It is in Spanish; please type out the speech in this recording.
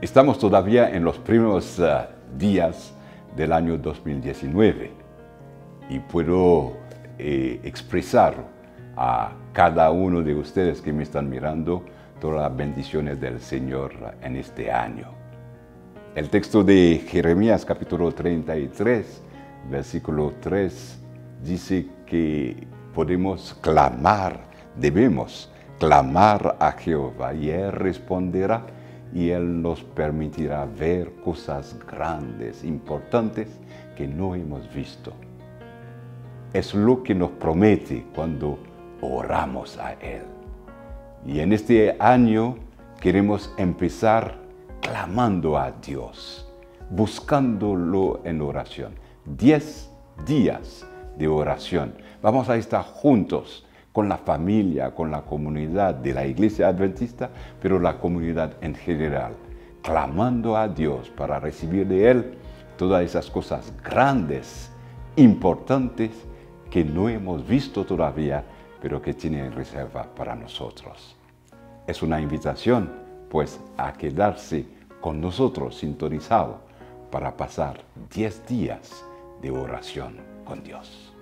Estamos todavía en los primeros uh, días del año 2019 y puedo eh, expresar a cada uno de ustedes que me están mirando todas las bendiciones del Señor en este año. El texto de Jeremías capítulo 33, versículo 3, dice que podemos clamar, debemos clamar a Jehová y Él responderá y Él nos permitirá ver cosas grandes, importantes que no hemos visto. Es lo que nos promete cuando oramos a Él. Y en este año queremos empezar clamando a Dios, buscándolo en oración. Diez días de oración. Vamos a estar juntos con la familia, con la comunidad de la iglesia adventista, pero la comunidad en general, clamando a Dios para recibir de Él todas esas cosas grandes, importantes, que no hemos visto todavía, pero que tiene en reserva para nosotros. Es una invitación, pues, a quedarse con nosotros sintonizado para pasar 10 días de oración con Dios.